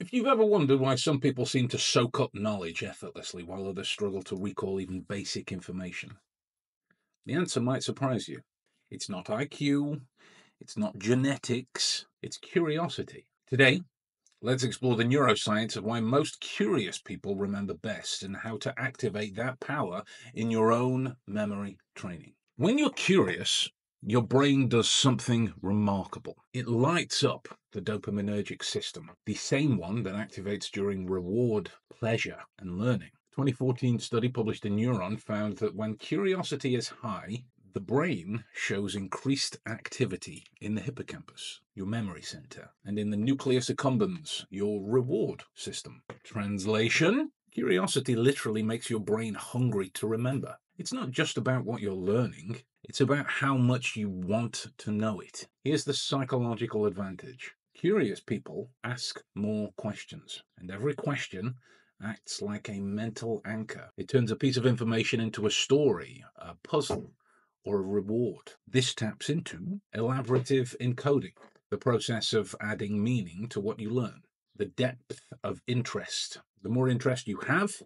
If you've ever wondered why some people seem to soak up knowledge effortlessly while others struggle to recall even basic information, the answer might surprise you. It's not IQ, it's not genetics, it's curiosity. Today, let's explore the neuroscience of why most curious people remember best and how to activate that power in your own memory training. When you're curious, your brain does something remarkable. It lights up the dopaminergic system, the same one that activates during reward, pleasure, and learning. 2014 study published in Neuron found that when curiosity is high, the brain shows increased activity in the hippocampus, your memory center, and in the nucleus accumbens, your reward system. Translation Curiosity literally makes your brain hungry to remember. It's not just about what you're learning, it's about how much you want to know it. Here's the psychological advantage curious people ask more questions, and every question acts like a mental anchor. It turns a piece of information into a story, a puzzle, or a reward. This taps into elaborative encoding, the process of adding meaning to what you learn, the depth of interest. The more interest you have,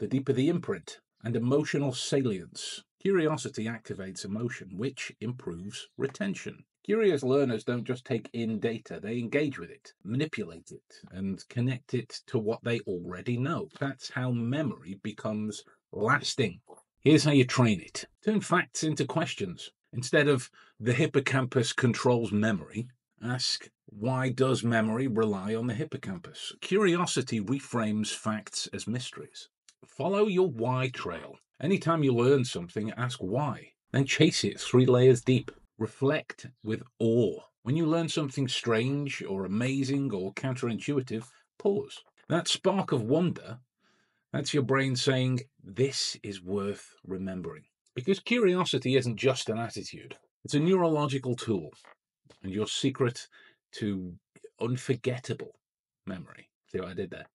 the deeper the imprint, and emotional salience. Curiosity activates emotion, which improves retention. Curious learners don't just take in data, they engage with it, manipulate it, and connect it to what they already know. That's how memory becomes lasting. Here's how you train it turn facts into questions. Instead of the hippocampus controls memory, ask why does memory rely on the hippocampus? Curiosity reframes facts as mysteries. Follow your why trail. Anytime you learn something, ask why. Then chase it three layers deep. Reflect with awe. When you learn something strange or amazing or counterintuitive, pause. That spark of wonder, that's your brain saying, This is worth remembering. Because curiosity isn't just an attitude, it's a neurological tool and your secret to unforgettable memory. See what I did there?